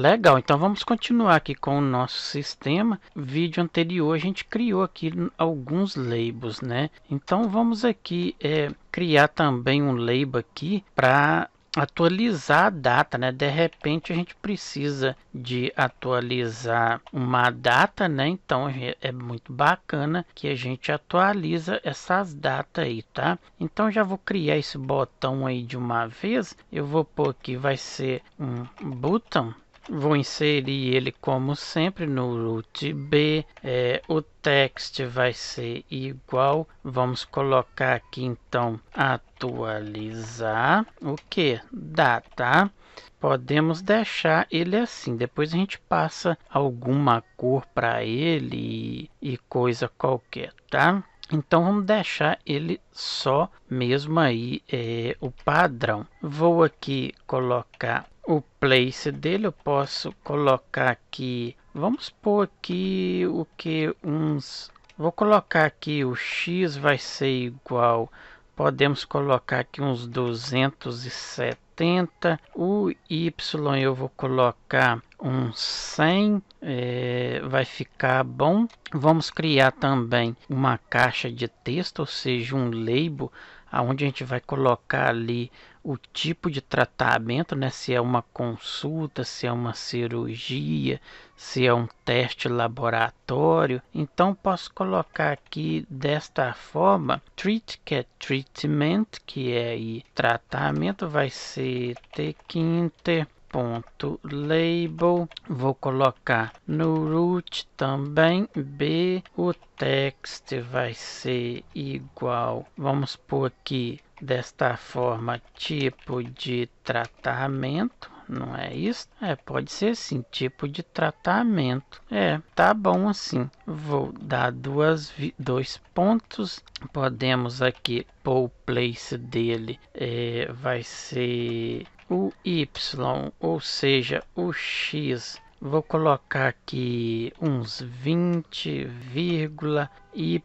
Legal, então vamos continuar aqui com o nosso sistema. Vídeo anterior a gente criou aqui alguns labels, né? Então vamos aqui é, criar também um label aqui para atualizar a data, né? De repente a gente precisa de atualizar uma data, né? Então é muito bacana que a gente atualiza essas datas aí, tá? Então já vou criar esse botão aí de uma vez. Eu vou pôr aqui vai ser um botão Vou inserir ele como sempre no root B. É, o text vai ser igual. Vamos colocar aqui então atualizar o que? Data. Podemos deixar ele assim. Depois a gente passa alguma cor para ele e, e coisa qualquer, tá? Então vamos deixar ele só mesmo aí é, o padrão. Vou aqui colocar o place dele eu posso colocar aqui vamos pôr aqui o que uns vou colocar aqui o x vai ser igual podemos colocar aqui uns 270 o y eu vou colocar um 100 é, vai ficar bom. Vamos criar também uma caixa de texto ou seja um label aonde a gente vai colocar ali o tipo de tratamento, né? Se é uma consulta, se é uma cirurgia, se é um teste laboratório. Então posso colocar aqui desta forma, treat que é treatment, que é aí tratamento, vai ser T-Quinter ponto label vou colocar no root também b o text vai ser igual vamos por aqui desta forma tipo de tratamento não é isso? É, pode ser sim, tipo de tratamento. É, tá bom assim. Vou dar duas, dois pontos. Podemos aqui pôr o place dele é, vai ser o y, ou seja, o x. Vou colocar aqui uns 20, vírgula, y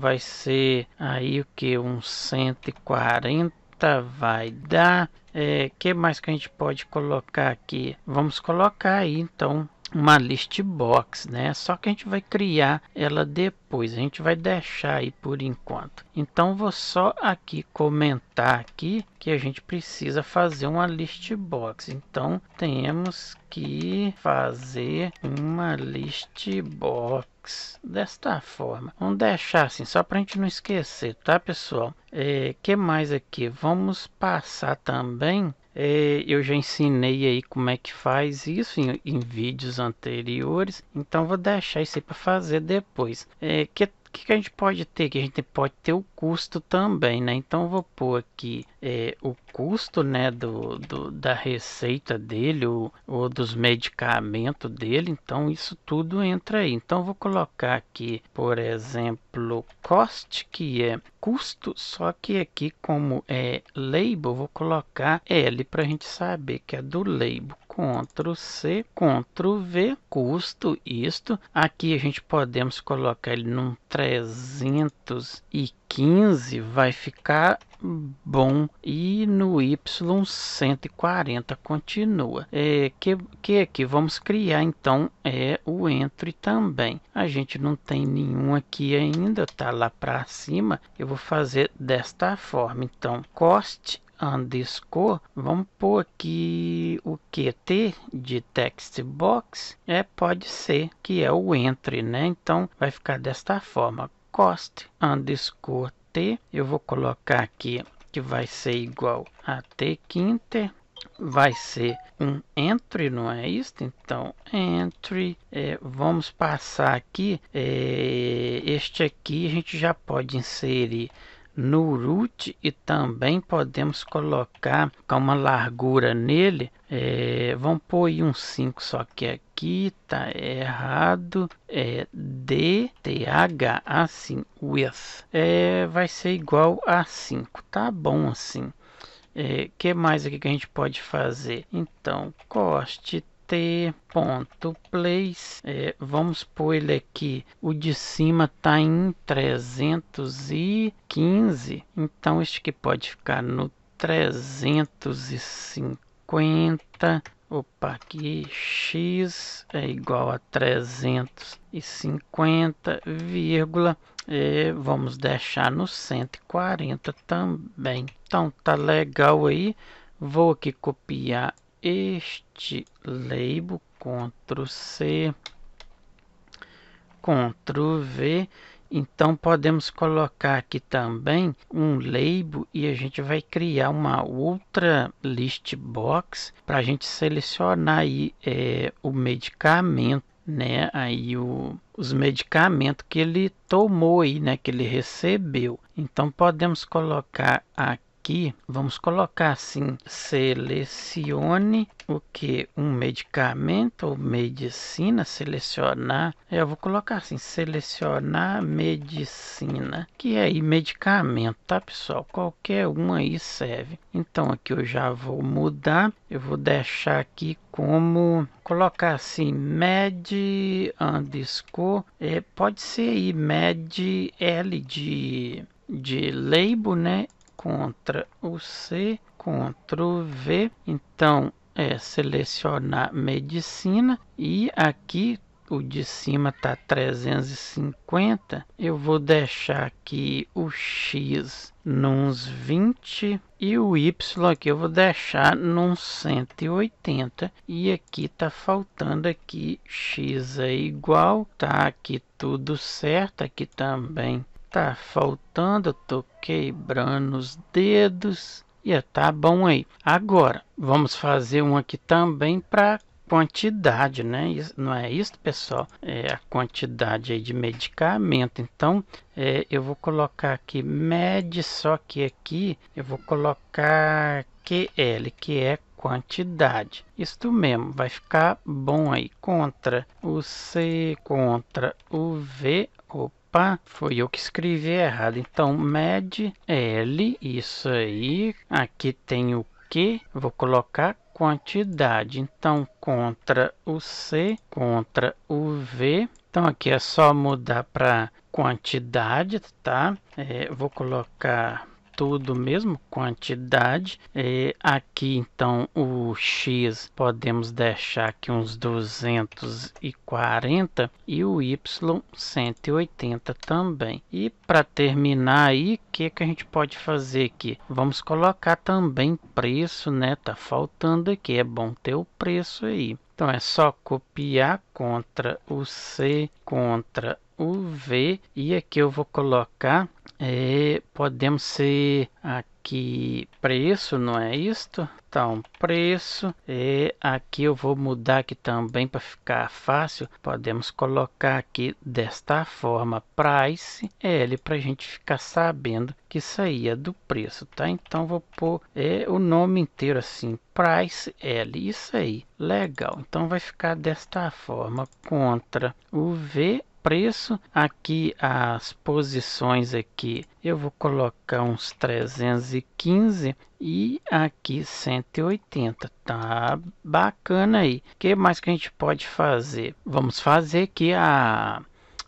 vai ser aí o que? Uns 140 vai dar. É, que mais que a gente pode colocar aqui? Vamos colocar aí então uma list box, né? Só que a gente vai criar ela depois, a gente vai deixar aí por enquanto. Então vou só aqui comentar aqui que a gente precisa fazer uma list box. Então temos que fazer uma list box desta forma. Vamos deixar assim, só para a gente não esquecer, tá pessoal? É, que mais aqui? Vamos passar também é, eu já ensinei aí como é que faz isso em, em vídeos anteriores, então vou deixar isso aí para fazer depois. É, que que, que a gente pode ter? Que a gente pode ter o custo também, né? Então vou pôr aqui é, o custo, né, do, do, da receita dele ou, ou dos medicamentos dele. Então isso tudo entra aí. Então vou colocar aqui, por exemplo, cost, que é custo, só que aqui como é label, vou colocar L para a gente saber que é do label. Ctrl C, Ctrl V, custo, isto. Aqui a gente podemos colocar ele num 315, vai ficar bom. E no y 140 continua. É, que que aqui vamos criar então é o entre também. A gente não tem nenhum aqui ainda tá lá para cima. Eu vou fazer desta forma. Então cost underscore, vamos pôr aqui o que T de text box, é pode ser que é o entre, né? Então vai ficar desta forma, cost underscore T, eu vou colocar aqui que vai ser igual a T quinter, vai ser um entry, não é isso? Então, entry, é, vamos passar aqui, é, este aqui a gente já pode inserir no root e também podemos colocar com uma largura nele é, vamos pôr um 5 só que aqui tá errado é DTH assim width é, vai ser igual a 5 tá bom assim. É, que mais aqui que a gente pode fazer? Então cost t.place, é, vamos pôr ele aqui, o de cima está em 315, então este que pode ficar no 350, opa, aqui x é igual a 350, vírgula, e vamos deixar no 140 também. Então tá legal aí. Vou aqui copiar este label, Ctrl C, Ctrl V então podemos colocar aqui também um label e a gente vai criar uma outra list box para a gente selecionar aí é, o medicamento, né? Aí o, os medicamentos que ele tomou aí, né? Que ele recebeu. Então podemos colocar aqui aqui, vamos colocar assim, selecione o que? Um medicamento ou medicina, selecionar, eu vou colocar assim, selecionar medicina, que é aí medicamento, tá pessoal? Qualquer um aí serve. Então aqui eu já vou mudar, eu vou deixar aqui como colocar assim med underscore é, pode ser aí med l de de label né Ctrl C, Ctrl V. Então é selecionar medicina e aqui o de cima tá 350. Eu vou deixar aqui o X nos 20 e o Y aqui eu vou deixar nos 180 e aqui tá faltando aqui X é igual, tá aqui tudo certo, aqui também Tá faltando, eu tô quebrando os dedos. E yeah, tá bom aí. Agora, vamos fazer um aqui também para quantidade, né? Isso, não é isso, pessoal? É a quantidade aí de medicamento. Então, é, eu vou colocar aqui med, só que aqui eu vou colocar QL, que é quantidade. Isto mesmo, vai ficar bom aí. Contra o C, contra o V, Opa, foi eu que escrevi errado. Então, med L, isso aí. Aqui tem o que, vou colocar quantidade. Então, contra o C, contra o V. Então, aqui é só mudar para quantidade, tá? É, vou colocar tudo mesmo, quantidade. É, aqui então o x podemos deixar aqui uns 240 e o y 180 também. E para terminar aí, o que, que a gente pode fazer aqui? Vamos colocar também preço, né? Tá faltando aqui, é bom ter o preço aí. Então é só copiar contra o C, contra o V e aqui eu vou colocar é, podemos ser aqui preço, não é isto? Então, preço, e aqui eu vou mudar aqui também para ficar fácil, podemos colocar aqui desta forma, price L, para a gente ficar sabendo que saía é do preço, tá? Então, vou pôr é, o nome inteiro assim, price L, isso aí, legal. Então, vai ficar desta forma, contra o V preço. Aqui as posições aqui eu vou colocar uns 315 e aqui 180 tá bacana aí. Que mais que a gente pode fazer? Vamos fazer aqui a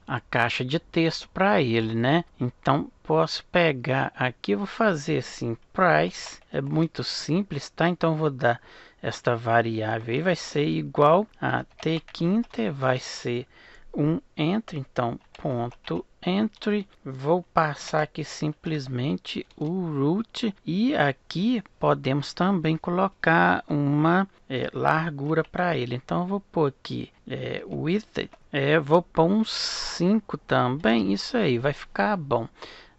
a caixa de texto para ele né? Então posso pegar aqui vou fazer assim price. É muito simples tá? Então vou dar esta variável aí vai ser igual a t quinta vai ser um entry, então ponto entry, vou passar aqui simplesmente o root e aqui podemos também colocar uma é, largura para ele, então vou pôr aqui é, width, é, vou pôr um 5 também, isso aí vai ficar bom.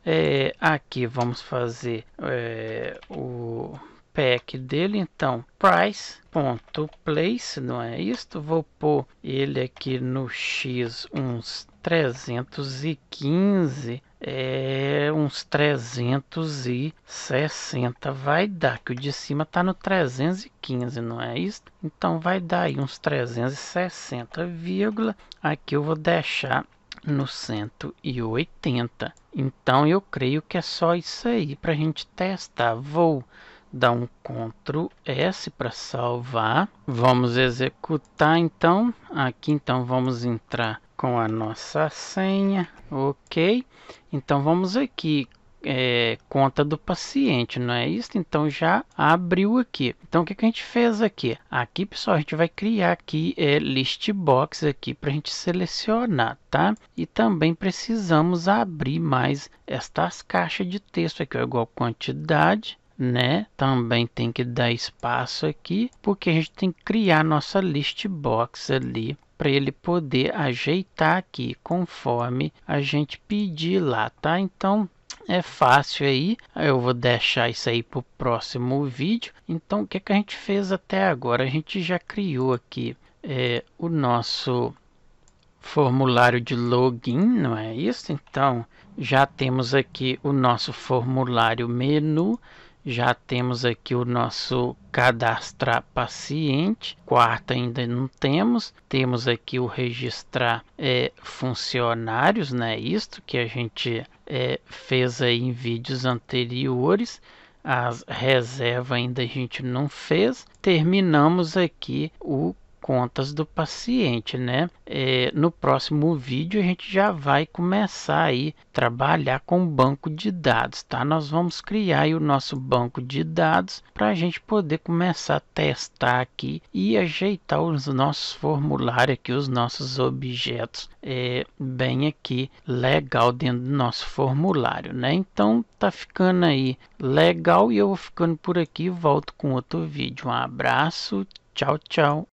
É, aqui vamos fazer é, o pack dele, então price ponto place, não é isto? Vou pôr ele aqui no x uns 315 é uns 360 vai dar que o de cima tá no 315 não é isso então vai dar aí uns 360 vírgula. Aqui eu vou deixar no 180 então eu creio que é só isso aí para a gente testar. Vou dá um Ctrl S para salvar. Vamos executar então. Aqui então vamos entrar com a nossa senha. OK. Então vamos aqui é, conta do paciente, não é isso? Então já abriu aqui. Então o que, que a gente fez aqui? Aqui, pessoal, a gente vai criar aqui é, list box aqui para a gente selecionar, tá? E também precisamos abrir mais estas caixas de texto aqui, igual quantidade, né? Também tem que dar espaço aqui, porque a gente tem que criar nossa list box ali para ele poder ajeitar aqui conforme a gente pedir lá, tá? Então é fácil aí. Eu vou deixar isso aí para o próximo vídeo. Então o que, que a gente fez até agora? A gente já criou aqui é, o nosso formulário de login, não é isso? Então já temos aqui o nosso formulário menu já temos aqui o nosso cadastrar paciente, quarto ainda não temos. Temos aqui o registrar é, funcionários, né? Isto que a gente é, fez aí em vídeos anteriores. As reservas ainda a gente não fez. Terminamos aqui o contas do paciente, né? É, no próximo vídeo a gente já vai começar aí trabalhar com banco de dados, tá? Nós vamos criar o nosso banco de dados para a gente poder começar a testar aqui e ajeitar os nossos formulários aqui, os nossos objetos é, bem aqui legal dentro do nosso formulário, né? Então tá ficando aí legal e eu vou ficando por aqui, volto com outro vídeo. Um abraço, tchau, tchau.